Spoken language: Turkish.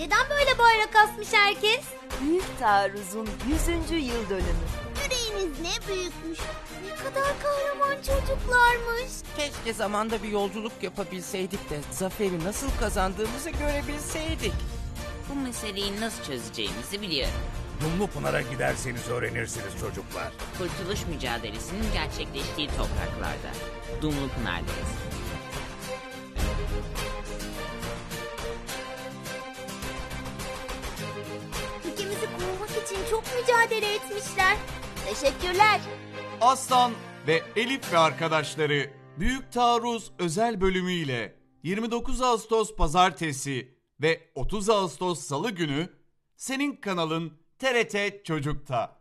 Neden böyle bayrak asmış herkes? Büyük taarruzun 100. yıl dönümü. Yüreğiniz ne büyükmüş. Ne kadar kahraman çocuklarmış. Keşke zamanda bir yolculuk yapabilseydik de zaferi nasıl kazandığımızı görebilseydik. Bu meseleyi nasıl çözeceğimizi biliyorum. Dumlupınar'a giderseniz öğrenirsiniz çocuklar. Kurtuluş mücadelesinin gerçekleştiği topraklarda. Dumlupınar'dayız. Ülkemizi çok mücadele etmişler. Teşekkürler. Aslan ve Elif ve arkadaşları Büyük Taarruz özel bölümüyle 29 Ağustos pazartesi ve 30 Ağustos salı günü senin kanalın TRT Çocuk'ta.